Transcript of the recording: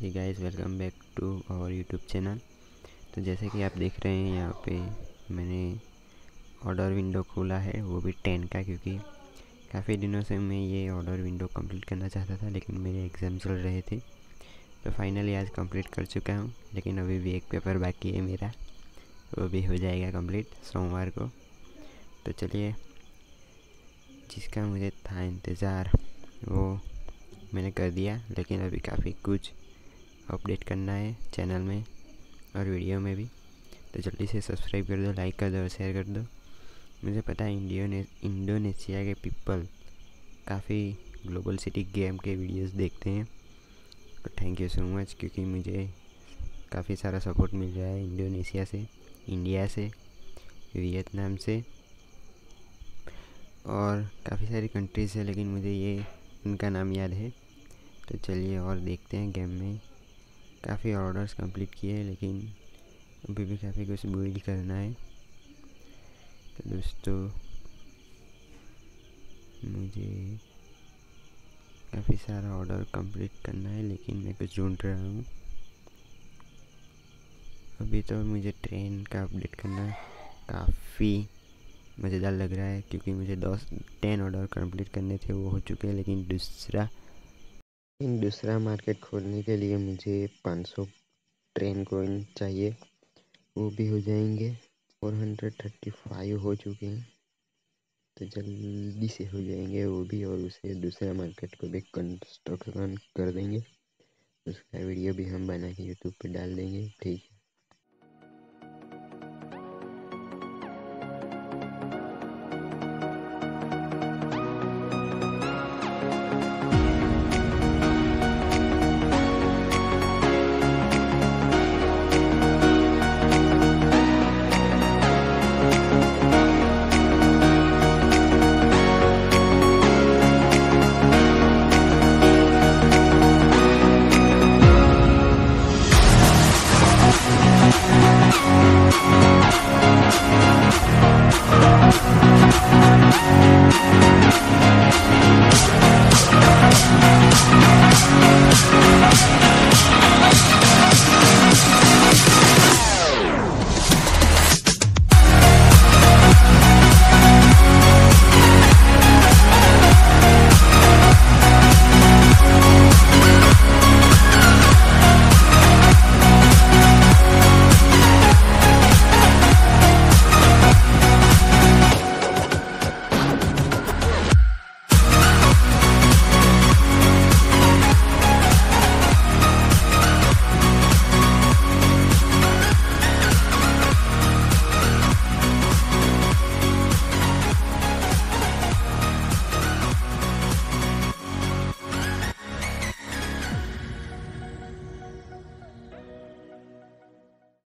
Hey guys welcome back to our YouTube channel तो जैसे कि आप देख रहे हैं, यहाँ पे मैंने ऑर्डर विंडो खोला है, वो भी टेन का, क्योंकि काफ़ी दिनों से मैं ये ऑर्डर विंडो कंप्लीट करना चाहता था, लेकिन मेरे एग्ज़ाम चल रहे थे। तो फाइनली आज कंप्लीट कर चुका हूँ, लेकिन अभी भी एक पेपर बाकी है मेरा, वो भी हो जाएगा कंप्लीट सोमवार को। तो चलिए, जिसका मुझे था इंतज़ार, वो मैंने कर दिया, लेकिन अभी काफ़ी कुछ अपडेट करना है चैनल में और वीडियो में भी। तो जल्दी से सब्सक्राइब कर दो लाइक कर दो और शेयर कर दो। मुझे पता है इंडियोने, इंडोनेशिया के पीपल काफ़ी ग्लोबल सिटी गेम के वीडियोस देखते हैं। तो थैंक यू सो मच क्योंकि मुझे काफ़ी सारा सपोर्ट मिल रहा है इंडोनेशिया से, इंडिया से, वियतनाम से और काफ़ी सारी कंट्रीज़ है, लेकिन मुझे ये, उनका नाम याद है। तो चलिए और देखते हैं गेम में। काफ़ी ऑर्डर्स कंप्लीट किए हैं, लेकिन अभी भी काफ़ी कुछ बिल्ड करना है। तो दोस्तों, मुझे काफ़ी सारा ऑर्डर कंप्लीट करना है, लेकिन मैं कुछ ढूंढ रहा हूँ। अभी तो मुझे ट्रेन का अपडेट करना काफ़ी मज़ेदार लग रहा है, क्योंकि मुझे दस टेन ऑर्डर कंप्लीट करने थे, वो हो चुके हैं, लेकिन दूसरा दूसरा मार्केट खोलने के लिए मुझे 500 ट्रेन कोइन चाहिए। वो भी हो जाएँगे। फोर हंड्रेड थर्टी फाइव हो चुके हैं। तो जल्दी से हो जाएँगे वो भी और उसे दूसरा मार्केट को भी कंस्ट्रक्शन कर देंगे। उसका वीडियो भी हम बना के यूट्यूब पे डाल देंगे। ठीक है।